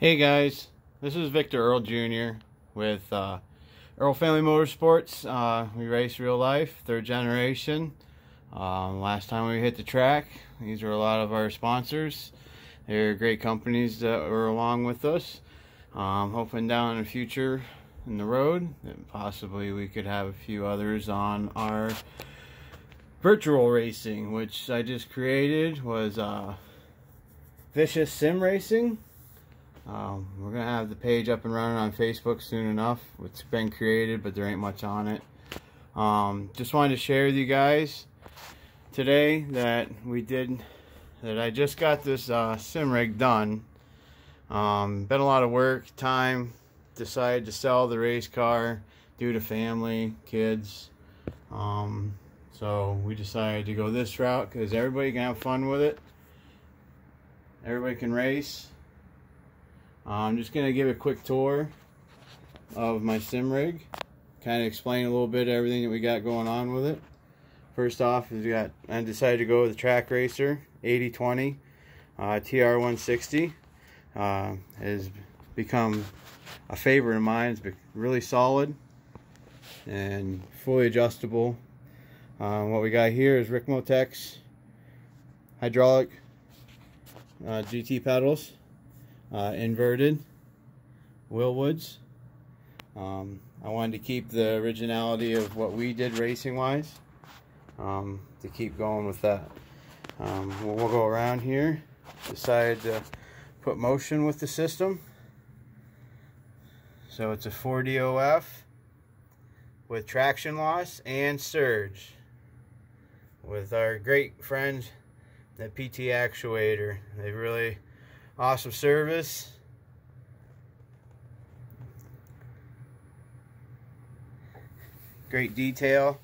Hey guys, this is Victor Earle Jr. with uh, Earle Family Motorsports. Uh, we race real life, third generation. Um, last time we hit the track, these are a lot of our sponsors. They're great companies that were along with us. Um, hoping down in the future in the road that possibly we could have a few others on our virtual racing, which I just created was uh, Vicious Sim Racing. Um, we're gonna have the page up and running on Facebook soon enough. It's been created, but there ain't much on it. Um, just wanted to share with you guys today that we did that. I just got this uh, sim rig done. Um, been a lot of work, time. Decided to sell the race car due to family, kids. Um, so we decided to go this route because everybody can have fun with it. Everybody can race I'm just going to give a quick tour of my sim rig. Kind of explain a little bit everything that we got going on with it. First off, we got I decided to go with the Trak Racer 8020 uh, TR160. Uh, has become a favorite of mine. It's really solid and fully adjustable. Uh, what we got here is Ricmotech's hydraulic uh, GT pedals uh, inverted Wilwoods. Um, I wanted to keep the originality of what we did racing wise um, to keep going with that. Um, we'll, we'll, go around here, decide to put motion with the system. So it's a 4DOF with traction loss and surge with our great friends the PT Actuator. They really Awesome service. Great detail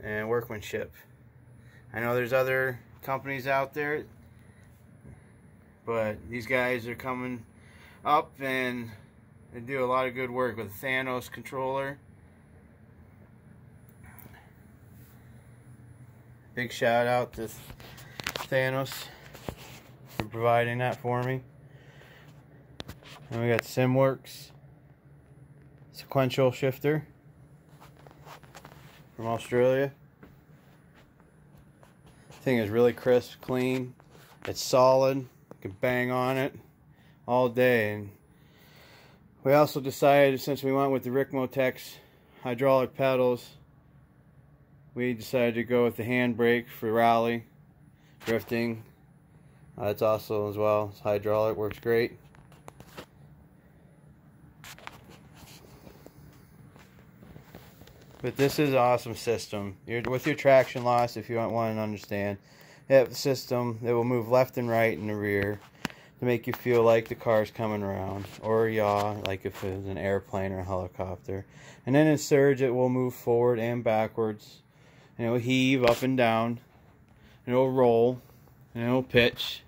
and workmanship. I know there's other companies out there, but these guys are coming up and they do a lot of good work with Thanos controller. Big shout out to Thanos for providing that for me. And we got SimWorks sequential shifter from Australia. Thing is really crisp, clean. It's solid. You can bang on it all day. And we also decided, since we went with the Ricmotech's hydraulic pedals, we decided to go with the handbrake for rally, drifting, uh, it's also as well. It's hydraulic, works great. But this is an awesome system. You're, with your traction loss, if you want to understand, a system that will move left and right in the rear to make you feel like the car's coming around. Or yaw, like if it was an airplane or a helicopter. And then in surge, it will move forward and backwards. And it will heave up and down. And it will roll. And it will pitch.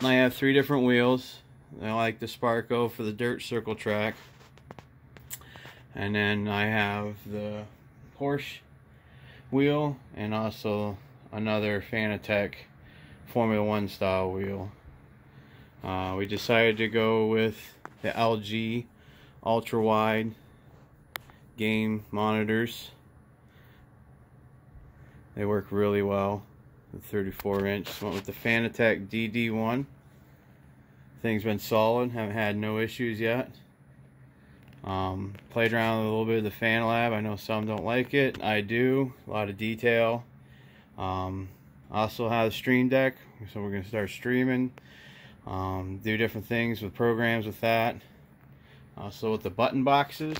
I have three different wheels. I like the Sparco for the dirt circle track. And then I have the Porsche wheel and also another Fanatec Formula One style wheel. Uh, we decided to go with the LG ultra wide game monitors. They work really well the 34 inch. Went with the Fanatec DD1. Thing's been solid, haven't had no issues yet. Um, played around a little bit of the FanaLab. I know some don't like it. I do. A lot of detail. Um, also have a Stream Deck, so we're going to start streaming. Um, do different things with programs with that. Also with the button boxes.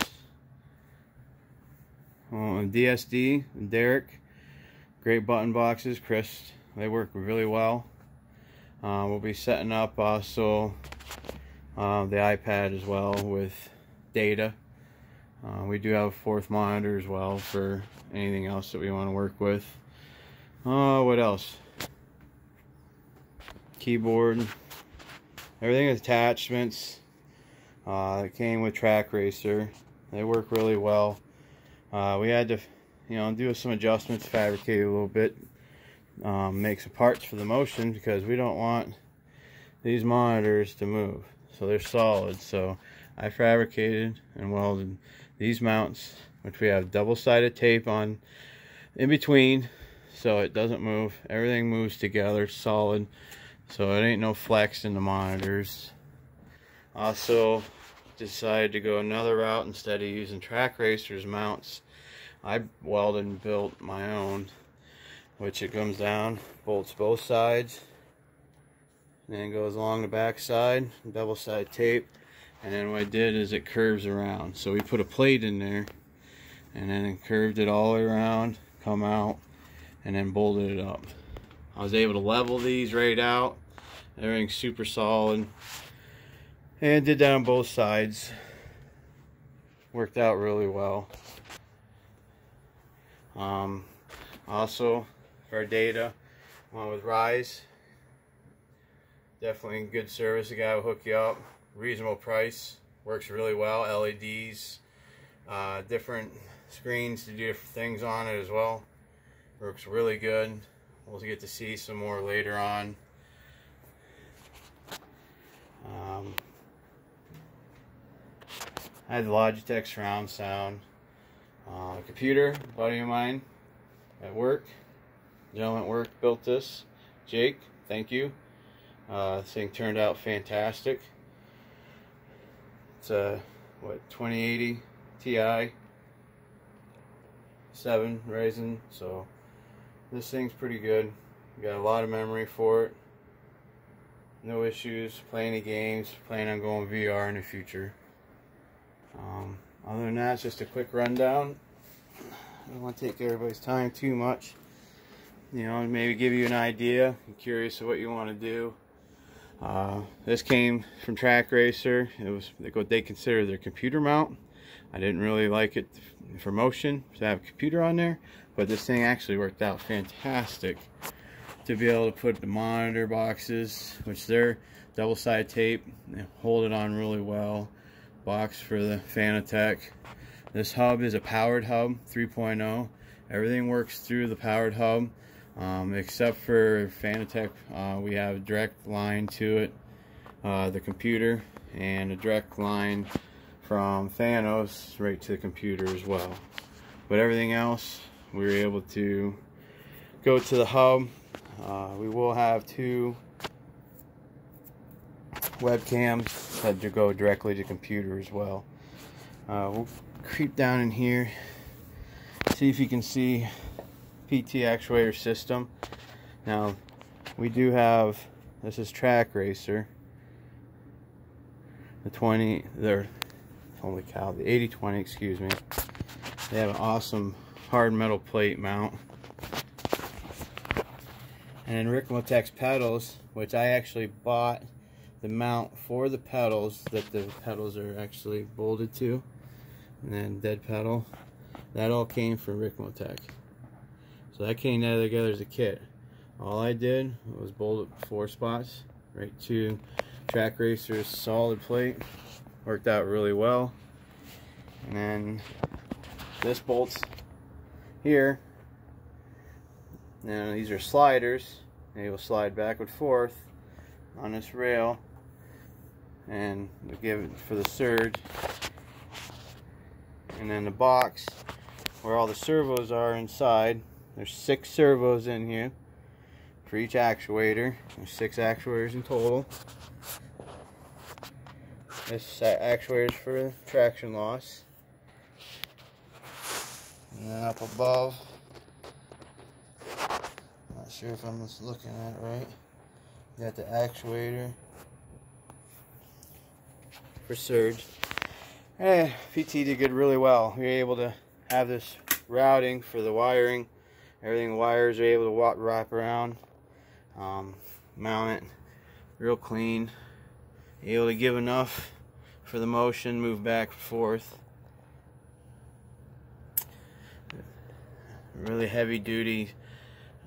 Uh, DSD, Derek. Great button boxes, Chris. They work really well. Uh, we'll be setting up also uh, the iPad as well with data. Uh, we do have a fourth monitor as well for anything else that we want to work with. Oh, what else? Keyboard. Everything attachments. Uh, it came with Trak Racer. They work really well. Uh, we had to you know, do some adjustments, fabricate a little bit, um, make some parts for the motion because we don't want these monitors to move. so they're solid. So I fabricated and welded these mounts, which we have double-sided tape on in between, so it doesn't move. Everything moves together, solid. So it ain't no flex in the monitors. Also decided to go another route instead of using Trak Racers mounts. I welded and built my own, which it comes down, bolts both sides, and then goes along the back side, double side tape, and then what I did is it curves around. So we put a plate in there, and then curved it all the way around, come out, and then bolted it up. I was able to level these right out. Everything's super solid. And did that on both sides. Worked out really well. Um, also, for data, one with Rise. Definitely good service. The guy will hook you up. Reasonable price. Works really well. LEDs. Uh, different screens to do different things on it as well. Works really good. We'll get to see some more later on. Um, I had Logitech surround sound. Computer, buddy of mine at work. Gentleman at work built this. Jake, thank you. Uh, this thing turned out fantastic. It's a, what, 2080 Ti 7 Ryzen, so this thing's pretty good. Got a lot of memory for it. No issues playing the games, planning on going VR in the future. Um, other than that, it's just a quick rundown. I don't want to take everybody's time too much. You know, maybe give you an idea. I'm curious of what you want to do. Uh, this came from Trak Racer. It was what they consider their computer mount. I didn't really like it for motion to have a computer on there, but this thing actually worked out fantastic to be able to put the monitor boxes, which they're double-sided tape, hold it on really well. Box for the Fanatec. This hub is a powered hub 3.0. Everything works through the powered hub. Um, except for Fanatec, uh, we have a direct line to it, uh, the computer, and a direct line from Thanos right to the computer as well. But everything else, we were able to go to the hub. Uh, we will have two webcams that go directly to computer as well. Uh, we'll creep down in here, see if you can see PT actuator system. Now, we do have, this is Trak Racer, the 20, they're, holy cow, the 8020, excuse me. They have an awesome hard metal plate mount. And then Ricmotech's pedals, which I actually bought the mount for the pedals that the pedals are actually bolted to. And then dead pedal. That all came from Ricmotech. So that came together as a kit. All I did was bolt it four spots right to Trak Racer's solid plate. Worked out really well. And then this bolts here. Now these are sliders. They will slide back and forth on this rail and give it for the surge. And then the box where all the servos are inside there's six servos in here for each actuator. There's six actuators in total. This actuator is for traction loss. And then up above, not sure if I'm just looking at it right. You got the actuator for surge. Eh, PT did good really well. We were able to have this routing for the wiring. Everything wires are able to wrap around um, mount it real clean. Able to give enough for the motion move back and forth. Really heavy duty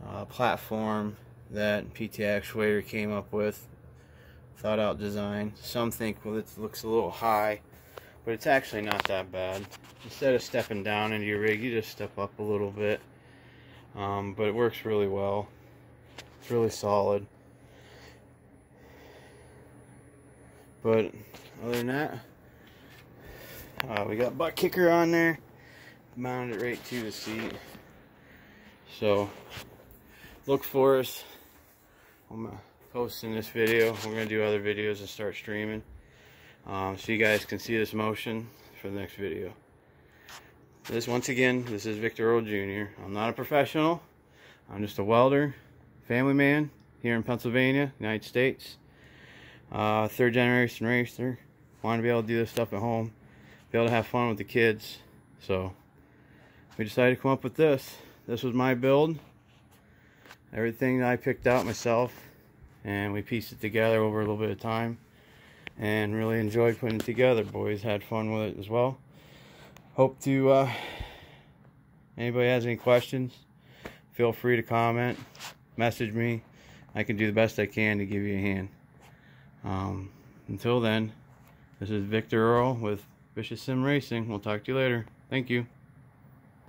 uh, platform that PT Actuator came up with. Thought out design. Some think well it looks a little high but it's actually not that bad instead of stepping down into your rig you just step up a little bit um, but it works really well. It's really solid. But other than that, uh, we got butt kicker on there. Mounted it right to the seat. So look for us. I'm posting this video. We're gonna do other videos and start streaming. Um, so you guys can see this motion for the next video. This once again, this is Victor Earle Jr. I'm not a professional. I'm just a welder, family man here in Pennsylvania, United States. Uh, third generation racer. Want to be able to do this stuff at home. Be able to have fun with the kids. So we decided to come up with this. This was my build. Everything I picked out myself. And we pieced it together over a little bit of time. And really enjoyed putting it together. Boys had fun with it as well. Hope to, uh, anybody has any questions, feel free to comment, message me. I can do the best I can to give you a hand. Um, until then, this is Victor Earle with Vicious Sim Racing. We'll talk to you later. Thank you.